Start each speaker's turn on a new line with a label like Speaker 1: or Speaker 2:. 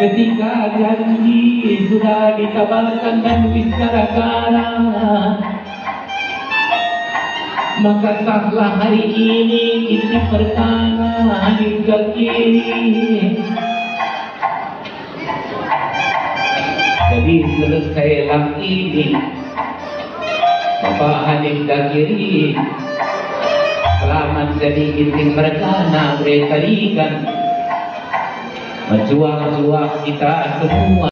Speaker 1: ketika janji sudah ditabalkan dan dibicarakan maka sahlah hari ini kita pertama hingga kini jadi selesailah ini Bapak Hanif Dagiri selamat jadi izin mereka berikan berjuang-juang kita semua